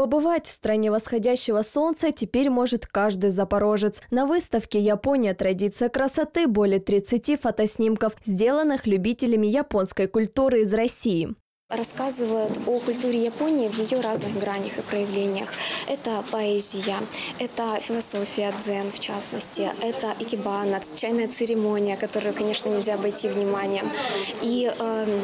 Побывать в стране восходящего солнца теперь может каждый запорожец. На выставке «Япония. Традиция красоты» более 30 фотоснимков, сделанных любителями японской культуры из России рассказывают о культуре Японии в ее разных гранях и проявлениях. Это поэзия, это философия дзен в частности, это икебана, чайная церемония, которую, конечно, нельзя обойти вниманием. И э,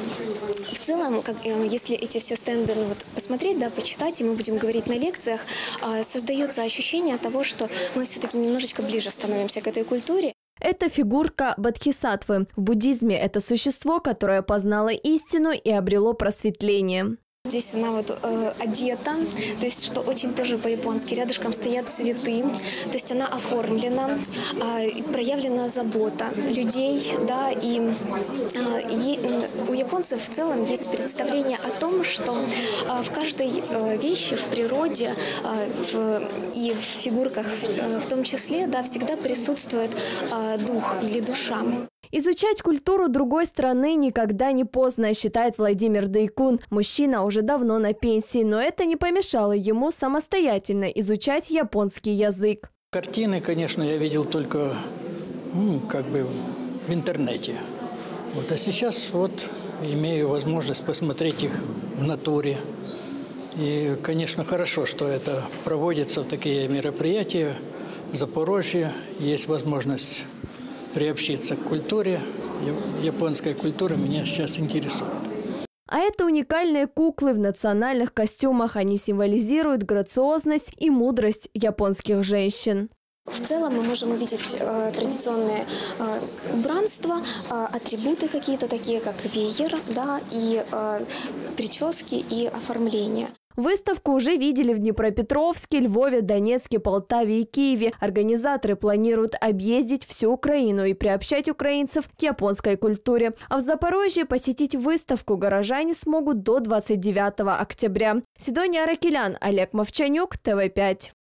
в целом, как, э, если эти все стенды ну, вот, посмотреть, да, почитать, и мы будем говорить на лекциях, э, создается ощущение того, что мы все-таки немножечко ближе становимся к этой культуре. Это фигурка Бадхисатвы. В буддизме это существо, которое познало истину и обрело просветление. Здесь она вот э, одета, то есть что очень тоже по-японски. Рядышком стоят цветы, то есть она оформлена, э, проявлена забота людей, да, и э, у японцев в целом есть представление о том, что э, в каждой э, вещи, в природе э, в, и в фигурках э, в том числе, да, всегда присутствует э, дух или душа. Изучать культуру другой страны никогда не поздно, считает Владимир Дайкун. Мужчина уже давно на пенсии, но это не помешало ему самостоятельно изучать японский язык. Картины, конечно, я видел только ну, как бы в интернете. Вот, а сейчас вот имею возможность посмотреть их в натуре. И, конечно, хорошо, что это проводится в такие мероприятия. В Запорожье есть возможность приобщиться к культуре, японской культуре меня сейчас интересует. А это уникальные куклы в национальных костюмах. Они символизируют грациозность и мудрость японских женщин. В целом мы можем увидеть э, традиционные э, убранства, э, атрибуты какие-то такие, как веер, да, и э, прически и оформление. Выставку уже видели в Днепропетровске, Львове, Донецке, Полтаве и Киеве. Организаторы планируют объездить всю Украину и приобщать украинцев к японской культуре. А в Запорожье посетить выставку горожане смогут до 29 октября. Сидония Аракелян, Олег Мовчанюк, ТВ5.